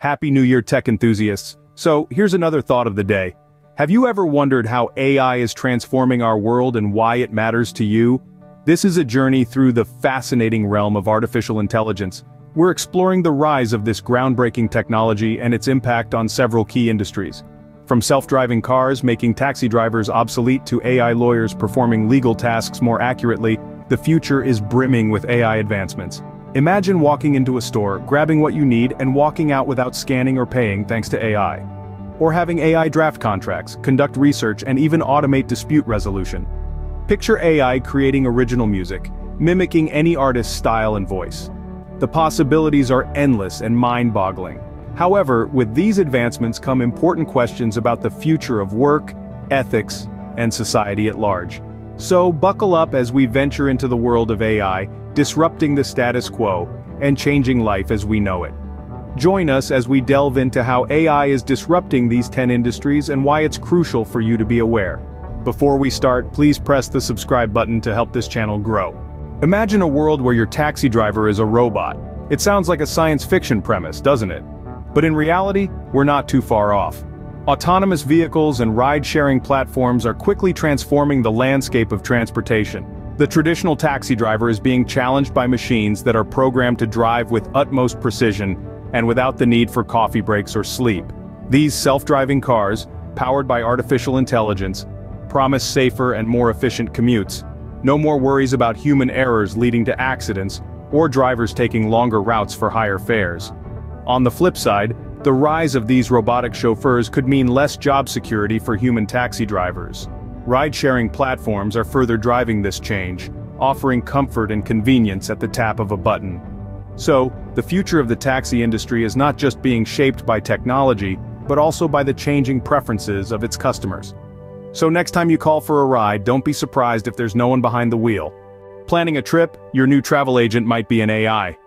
Happy New Year tech enthusiasts. So, here's another thought of the day. Have you ever wondered how AI is transforming our world and why it matters to you? This is a journey through the fascinating realm of artificial intelligence. We're exploring the rise of this groundbreaking technology and its impact on several key industries. From self-driving cars making taxi drivers obsolete to AI lawyers performing legal tasks more accurately, the future is brimming with AI advancements. Imagine walking into a store, grabbing what you need and walking out without scanning or paying thanks to AI. Or having AI draft contracts, conduct research and even automate dispute resolution. Picture AI creating original music, mimicking any artist's style and voice. The possibilities are endless and mind-boggling. However, with these advancements come important questions about the future of work, ethics, and society at large. So buckle up as we venture into the world of AI, disrupting the status quo, and changing life as we know it. Join us as we delve into how AI is disrupting these 10 industries and why it's crucial for you to be aware. Before we start, please press the subscribe button to help this channel grow. Imagine a world where your taxi driver is a robot. It sounds like a science fiction premise, doesn't it? But in reality, we're not too far off. Autonomous vehicles and ride-sharing platforms are quickly transforming the landscape of transportation. The traditional taxi driver is being challenged by machines that are programmed to drive with utmost precision and without the need for coffee breaks or sleep. These self-driving cars, powered by artificial intelligence, promise safer and more efficient commutes. No more worries about human errors leading to accidents, or drivers taking longer routes for higher fares. On the flip side, the rise of these robotic chauffeurs could mean less job security for human taxi drivers. Ride-sharing platforms are further driving this change, offering comfort and convenience at the tap of a button. So, the future of the taxi industry is not just being shaped by technology, but also by the changing preferences of its customers. So next time you call for a ride, don't be surprised if there's no one behind the wheel. Planning a trip, your new travel agent might be an AI.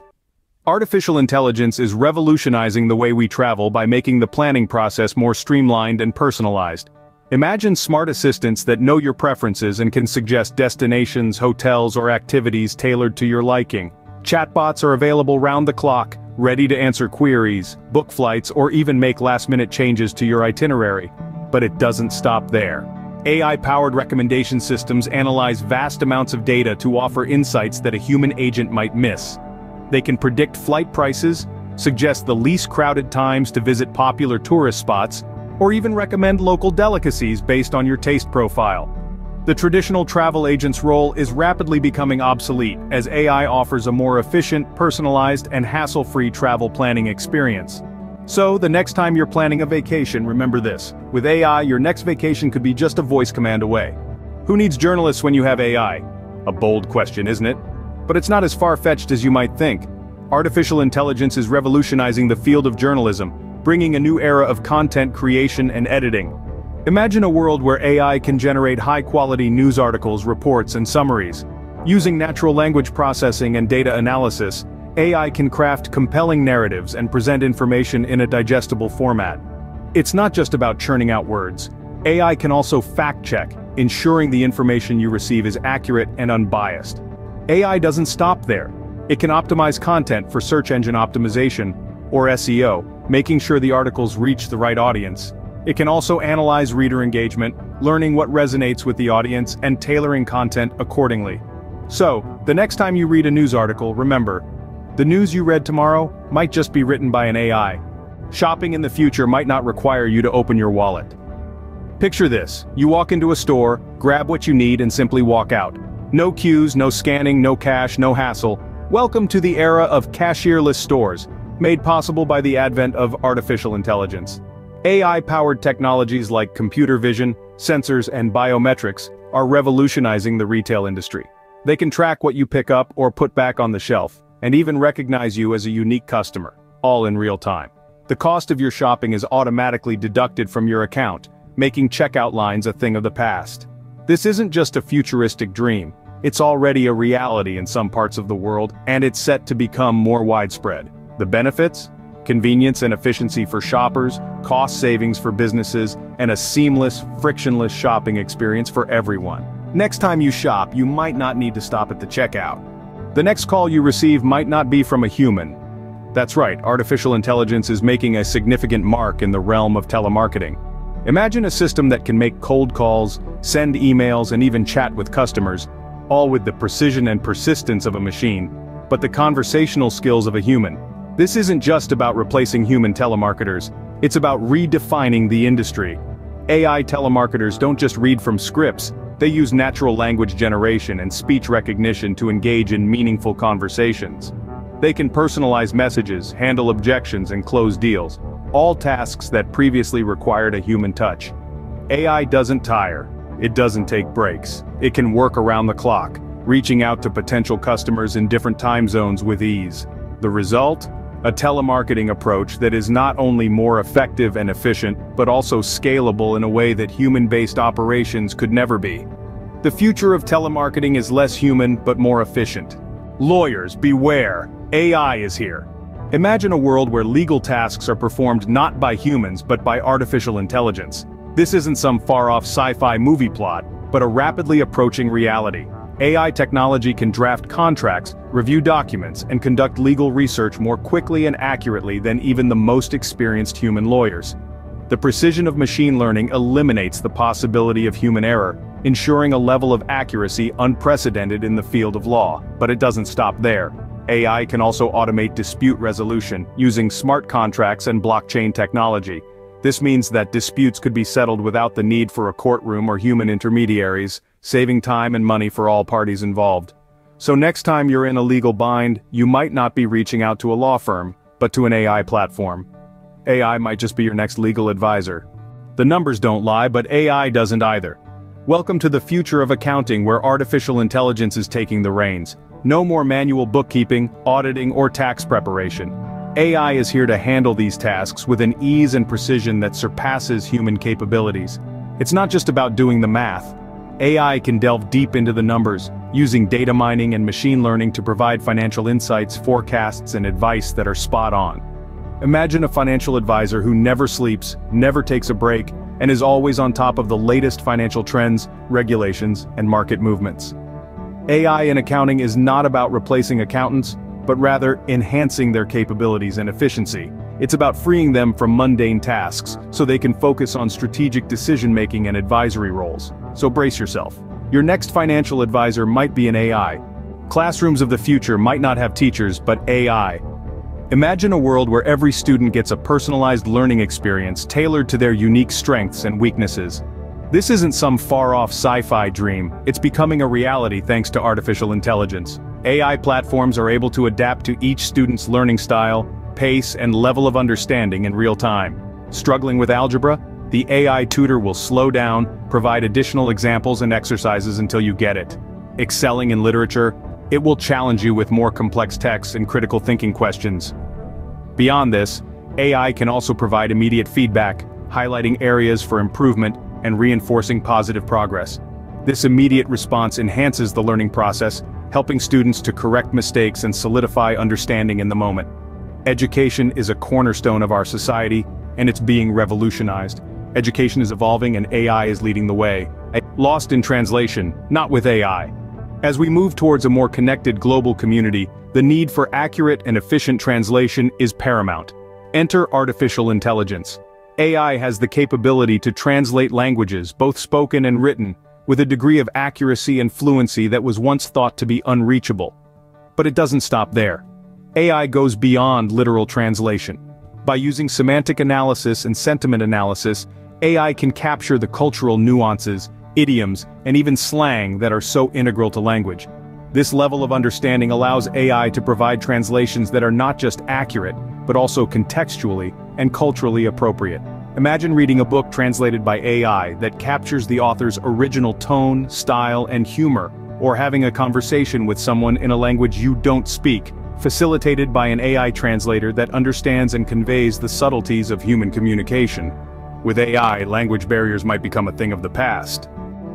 Artificial intelligence is revolutionizing the way we travel by making the planning process more streamlined and personalized. Imagine smart assistants that know your preferences and can suggest destinations, hotels, or activities tailored to your liking. Chatbots are available round the clock, ready to answer queries, book flights, or even make last-minute changes to your itinerary. But it doesn't stop there. AI-powered recommendation systems analyze vast amounts of data to offer insights that a human agent might miss. They can predict flight prices, suggest the least crowded times to visit popular tourist spots, or even recommend local delicacies based on your taste profile. The traditional travel agent's role is rapidly becoming obsolete as AI offers a more efficient, personalized, and hassle-free travel planning experience. So, the next time you're planning a vacation remember this, with AI your next vacation could be just a voice command away. Who needs journalists when you have AI? A bold question, isn't it? But it's not as far-fetched as you might think. Artificial intelligence is revolutionizing the field of journalism, bringing a new era of content creation and editing. Imagine a world where AI can generate high-quality news articles, reports, and summaries. Using natural language processing and data analysis, AI can craft compelling narratives and present information in a digestible format. It's not just about churning out words. AI can also fact-check, ensuring the information you receive is accurate and unbiased. AI doesn't stop there. It can optimize content for search engine optimization, or SEO, making sure the articles reach the right audience. It can also analyze reader engagement, learning what resonates with the audience and tailoring content accordingly. So, the next time you read a news article, remember, the news you read tomorrow might just be written by an AI. Shopping in the future might not require you to open your wallet. Picture this, you walk into a store, grab what you need and simply walk out. No queues, no scanning, no cash, no hassle. Welcome to the era of cashierless stores, made possible by the advent of artificial intelligence. AI-powered technologies like computer vision, sensors and biometrics are revolutionizing the retail industry. They can track what you pick up or put back on the shelf, and even recognize you as a unique customer, all in real time. The cost of your shopping is automatically deducted from your account, making checkout lines a thing of the past. This isn't just a futuristic dream, it's already a reality in some parts of the world, and it's set to become more widespread. The benefits? Convenience and efficiency for shoppers, cost savings for businesses, and a seamless, frictionless shopping experience for everyone. Next time you shop, you might not need to stop at the checkout. The next call you receive might not be from a human. That's right, artificial intelligence is making a significant mark in the realm of telemarketing. Imagine a system that can make cold calls, send emails and even chat with customers, all with the precision and persistence of a machine, but the conversational skills of a human. This isn't just about replacing human telemarketers, it's about redefining the industry. AI telemarketers don't just read from scripts, they use natural language generation and speech recognition to engage in meaningful conversations. They can personalize messages, handle objections and close deals, all tasks that previously required a human touch. AI doesn't tire, it doesn't take breaks, it can work around the clock, reaching out to potential customers in different time zones with ease. The result? A telemarketing approach that is not only more effective and efficient, but also scalable in a way that human-based operations could never be. The future of telemarketing is less human but more efficient. Lawyers, beware, AI is here. Imagine a world where legal tasks are performed not by humans but by artificial intelligence. This isn't some far-off sci-fi movie plot, but a rapidly approaching reality. AI technology can draft contracts, review documents, and conduct legal research more quickly and accurately than even the most experienced human lawyers. The precision of machine learning eliminates the possibility of human error, ensuring a level of accuracy unprecedented in the field of law. But it doesn't stop there. AI can also automate dispute resolution, using smart contracts and blockchain technology. This means that disputes could be settled without the need for a courtroom or human intermediaries, saving time and money for all parties involved. So next time you're in a legal bind, you might not be reaching out to a law firm, but to an AI platform. AI might just be your next legal advisor. The numbers don't lie, but AI doesn't either. Welcome to the future of accounting where artificial intelligence is taking the reins. No more manual bookkeeping, auditing, or tax preparation. AI is here to handle these tasks with an ease and precision that surpasses human capabilities. It's not just about doing the math, AI can delve deep into the numbers, using data mining and machine learning to provide financial insights, forecasts, and advice that are spot on. Imagine a financial advisor who never sleeps, never takes a break, and is always on top of the latest financial trends, regulations, and market movements. AI in accounting is not about replacing accountants, but rather enhancing their capabilities and efficiency. It's about freeing them from mundane tasks, so they can focus on strategic decision-making and advisory roles. So brace yourself. Your next financial advisor might be an AI. Classrooms of the future might not have teachers, but AI. Imagine a world where every student gets a personalized learning experience tailored to their unique strengths and weaknesses. This isn't some far-off sci-fi dream, it's becoming a reality thanks to artificial intelligence. AI platforms are able to adapt to each student's learning style, pace, and level of understanding in real time. Struggling with algebra? The AI tutor will slow down, provide additional examples and exercises until you get it. Excelling in literature? It will challenge you with more complex texts and critical thinking questions. Beyond this, AI can also provide immediate feedback, highlighting areas for improvement and reinforcing positive progress. This immediate response enhances the learning process, helping students to correct mistakes and solidify understanding in the moment. Education is a cornerstone of our society, and it's being revolutionized. Education is evolving and AI is leading the way. Lost in translation, not with AI. As we move towards a more connected global community, the need for accurate and efficient translation is paramount. Enter artificial intelligence. AI has the capability to translate languages, both spoken and written, with a degree of accuracy and fluency that was once thought to be unreachable. But it doesn't stop there. AI goes beyond literal translation. By using semantic analysis and sentiment analysis, AI can capture the cultural nuances, idioms, and even slang that are so integral to language. This level of understanding allows AI to provide translations that are not just accurate, but also contextually and culturally appropriate. Imagine reading a book translated by AI that captures the author's original tone, style, and humor, or having a conversation with someone in a language you don't speak, facilitated by an AI translator that understands and conveys the subtleties of human communication. With AI, language barriers might become a thing of the past.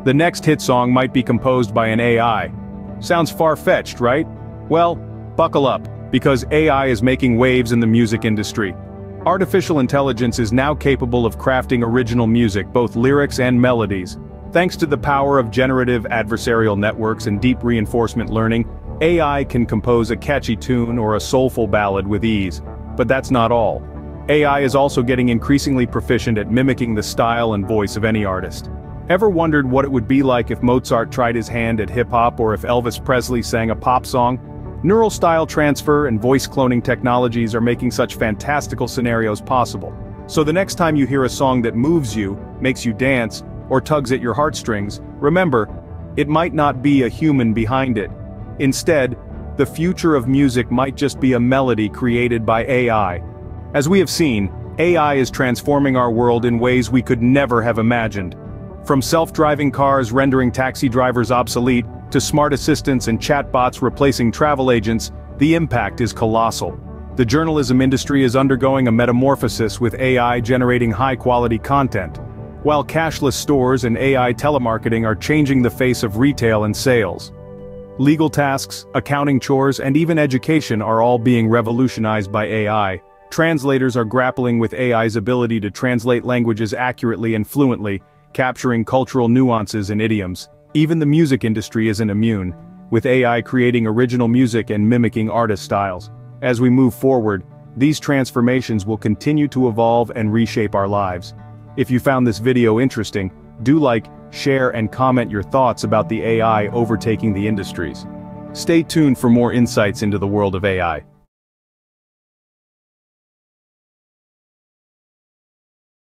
The next hit song might be composed by an AI. Sounds far-fetched, right? Well, buckle up, because AI is making waves in the music industry. Artificial intelligence is now capable of crafting original music, both lyrics and melodies. Thanks to the power of generative adversarial networks and deep reinforcement learning, AI can compose a catchy tune or a soulful ballad with ease, but that's not all. AI is also getting increasingly proficient at mimicking the style and voice of any artist. Ever wondered what it would be like if Mozart tried his hand at hip-hop or if Elvis Presley sang a pop song? Neural style transfer and voice cloning technologies are making such fantastical scenarios possible. So the next time you hear a song that moves you, makes you dance, or tugs at your heartstrings, remember, it might not be a human behind it. Instead, the future of music might just be a melody created by AI. As we have seen, AI is transforming our world in ways we could never have imagined. From self-driving cars rendering taxi drivers obsolete, to smart assistants and chatbots replacing travel agents, the impact is colossal. The journalism industry is undergoing a metamorphosis with AI generating high-quality content, while cashless stores and AI telemarketing are changing the face of retail and sales. Legal tasks, accounting chores and even education are all being revolutionized by AI. Translators are grappling with AI's ability to translate languages accurately and fluently, capturing cultural nuances and idioms. Even the music industry isn't immune, with AI creating original music and mimicking artist styles. As we move forward, these transformations will continue to evolve and reshape our lives. If you found this video interesting, do like, share and comment your thoughts about the AI overtaking the industries. Stay tuned for more insights into the world of AI.